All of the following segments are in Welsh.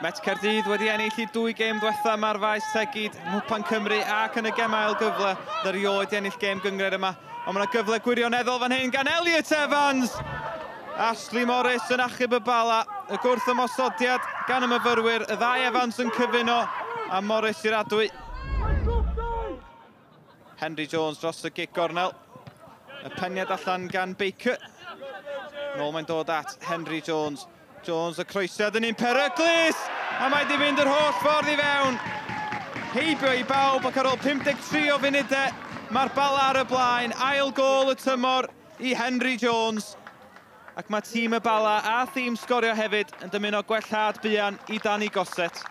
Met Cerdydd wedi ennill i dwy gêm diwetha mae'r faes tegid Mwpan Cymru ac yn y gemael gyfle dy'r rioed i ennill gêm gyngred yma. Ond mae yna gyfle gwirioneddol fan hyn gan Elliot Evans. Ashley Morris yn achub y bala. Y gwrth ymosodiad gan y myfyrwyr. Y ddau Evans yn cyfuno a Morris i'r adwy. Henry Jones dros y gig gornel. Y peniad allan gan Baker. Nôl mae'n dod at Henry Jones. Jones y croesiad yn un Peryglis! A mae di fynd yr holl ffordd i fewn. Heibio i bawb ac ar ôl 53 o funudau, e, mae'r bal ar y blaen. Ail gol y tymor i Henry Jones. Ac mae tîm y bala a thîm sgorio hefyd yn dymuno gwellad buan i Dani Gosset.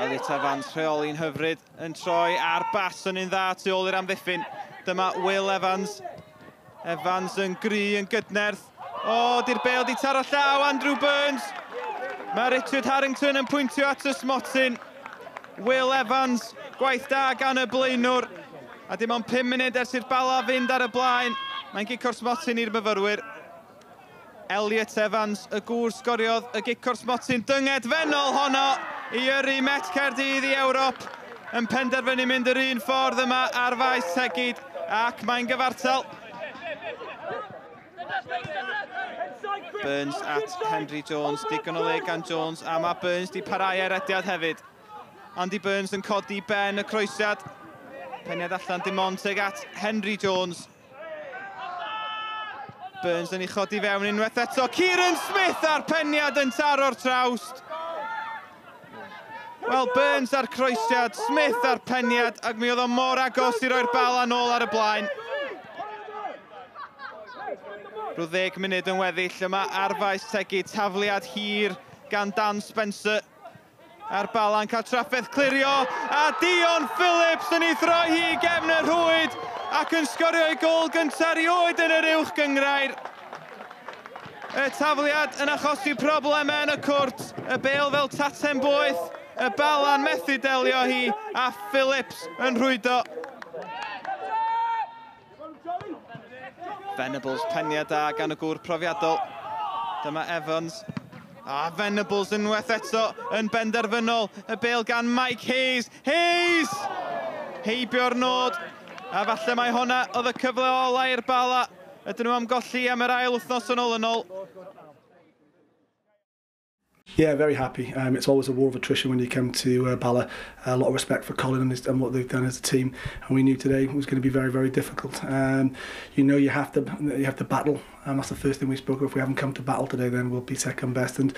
Elita Fans rheoli'n hyfryd yn troi ar bas yn un dda tu ôl i'r amddiffyn. Dyma Will Evans Evans yn gri yn gydnerth. O, di'r bel di taro llaw Andrew Burns. Mae Richard Harrington yn pwyntio at y smotyn. Will Evans, gwaith da gan y blaenwr. A dim ond 5 munud ers i'r bala fynd ar y blaen. Mae'n gicor smotyn i'r myfyrwyr. Elliot Evans, y gŵr sgoriodd, y gicor smotyn dynged fennol honno i yrru Met Caerdydd i Ewrop. Yn penderfynu mynd yr un ffordd yma ar faes tegid ac mae'n gyfartal. Burns at Henry Jones, digon o le gan Jones, a mae Burns di parau ar ediad hefyd. Andy Burns yn codi ben y croesiad. Peniad allan dim ond teg at Henry Jones. Burns yn ei chodi fewn unwaith eto. Kieran Smith a'r peniad yn taro'r trawst. Wel, Burns ar croesiad, Smith ar peniad, ac mi oedd o mor agos i roi'r bal nôl ar y blaen. Rhyw ddeg munud yn weddill yma ar faes tegu. Tafliad hir gan Dan Spencer. A'r balan cael trafferth clirio, a Dion Phillips yn ei throi hi gefn yr hwyd ac yn sgorio ei gol gyntaf oed yn yr uwch gyngrair. Y tafliad yn achosi problemau yn y cwrt, y bel fel tatem boeth, y balan methu delio hi, a Phillips yn rhwydo. Venables penia da gan y gŵr profiadol. Dyma Evans. A Venables unwaith eto yn benderfynol. Y bel gan Mike Hayes. Hayes! Heibio'r nod. A falle mai hwnna oedd y cyfle ola i'r bala. Ydyn nhw am golli am yr ail wythnos yn ôl yn ôl. Yeah, very happy. Um, it's always a war of attrition when you come to uh, Bala. A lot of respect for Colin and, his, and what they've done as a team, and we knew today was going to be very, very difficult. Um, you know, you have to you have to battle, and that's the first thing we spoke of. If we haven't come to battle today, then we'll be second best, and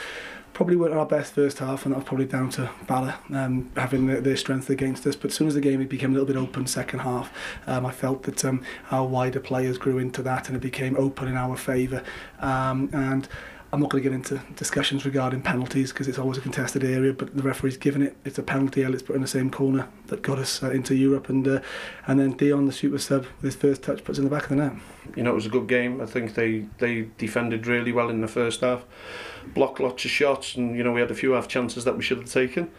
probably weren't our best first half, and that was probably down to Bala um, having their, their strength against us. But as soon as the game became a little bit open second half, um, I felt that um, our wider players grew into that, and it became open in our favour, um, and. I'm not going to get into discussions regarding penalties because it's always a contested area, but the referee's given it. It's a penalty. Elliot's put in the same corner that got us uh, into Europe, and uh, and then Dion, the super sub, with his first touch, puts in the back of the net. You know, it was a good game. I think they they defended really well in the first half, blocked lots of shots, and you know we had a few half chances that we should have taken.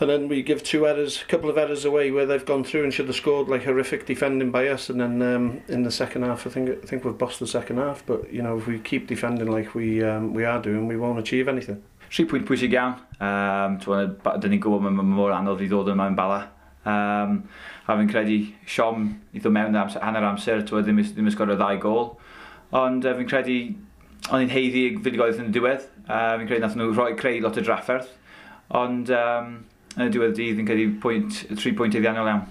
and then we give two errors, a couple of errors away where they've gone through and should have scored like horrific defending by us. And then um, in the second half, I think I think we've bossed the second half. But you know, if we keep defending like we um, we are doing, we won't achieve anything. Tri pwynt pwysig iawn. Um, Dyn ni'n gwybod mae'n mor anodd i ddod yma yn bala. Um, a fi'n credu Siom i ddod mewn amser, hanner amser, twa, ddim, ddim ysgorio ddau gol. Ond uh, fi'n credu, ond i'n heiddi fudigoedd yn y diwedd. Uh, fi'n credu nath nhw rhoi creu lot o drafferth. Ond um, diwedd dydd yn cael ei pwynt, tri pwynt iddiannol iawn.